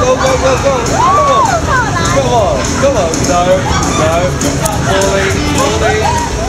go, go, go, go. Come on. Come on. Come on. No. No. Falling. Falling.